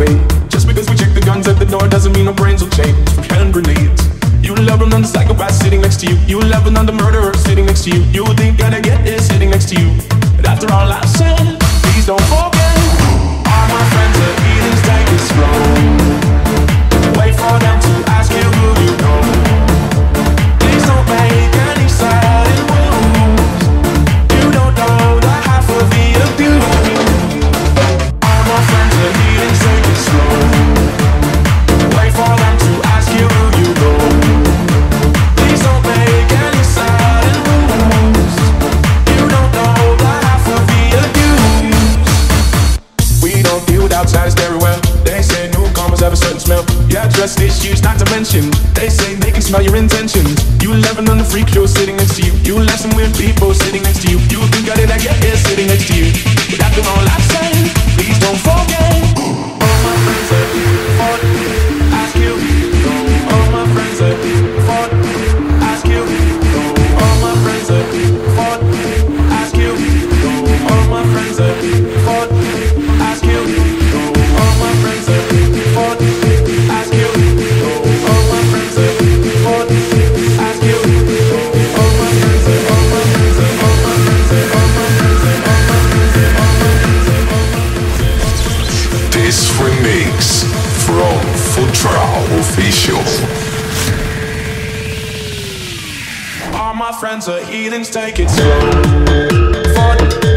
away. Just because we check the guns at the door doesn't mean our brains will change from hand grenades. You love another psychopath sitting next to you. You love another murderer sitting next to you. You think that I get it sitting next to you. But after all I've said, please don't. outside is very well. They say newcomers have a certain smell. Yeah, trust issues, not to mention. They say they can smell your intentions. You laughing on the freak show sitting next to you. You laughing with people sitting next to you. You think I trial official. All my friends are healings. take it slow.